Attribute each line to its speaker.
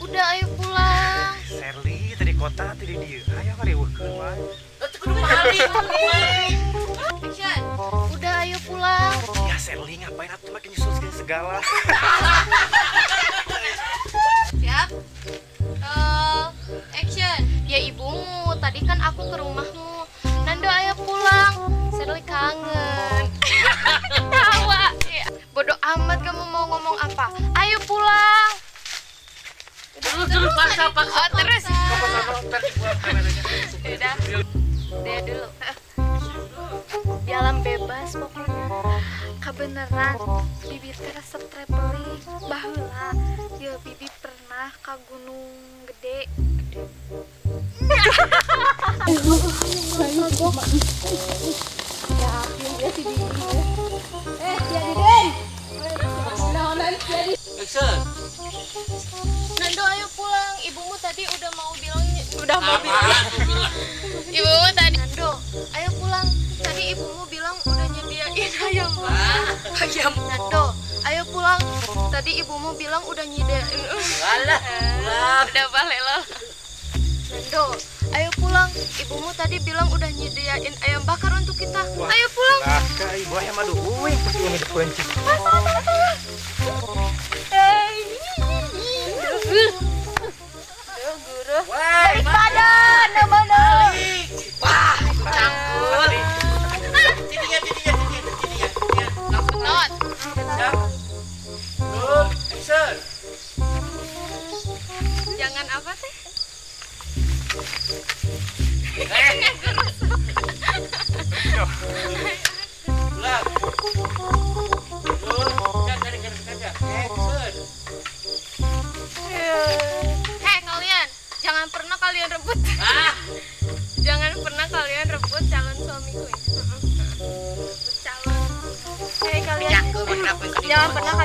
Speaker 1: udah ayo pulang.
Speaker 2: Serli tadi kota tadi dia. Ayo wae.
Speaker 3: Maling.
Speaker 1: Action. Udah ayo pulang.
Speaker 2: Ya Serli ngapain atuh makin nyusul segala.
Speaker 1: Siap. Roll. Action. Ya ibumu, tadi kan aku ke rumahmu.
Speaker 3: Paksa paksa.
Speaker 1: Oh, terus. Udah. Dia dulu. Jalan bebas pokoknya.
Speaker 4: kebenaran bibi resep traveling baheula ya bibi pernah ke gunung gede
Speaker 3: Action.
Speaker 1: Nando ayo pulang. Ibumu tadi udah mau bilang
Speaker 4: udah mau
Speaker 3: bilang?
Speaker 1: Ibumu tadi Nando, ayo pulang. Tadi ibumu bilang udah nyediain ayam. Ayam Nando, ayo pulang. Tadi ibumu bilang udah nyediain.
Speaker 3: Alah.
Speaker 1: Udah balik loh. Nando, ayo pulang. Ibumu tadi bilang udah nyediain ayam bakar untuk kita. Ayo pulang.
Speaker 2: Lah ka ibu ayam aduh uing pasti ini dikunci.
Speaker 3: Woi,
Speaker 1: Hei kalian, jangan pernah kalian rebut.
Speaker 3: Ah,
Speaker 1: Jangan pernah kalian rebut calon suamiku. Rebut calon. Hei kalian,
Speaker 3: kenapa
Speaker 1: jangan pernah kalian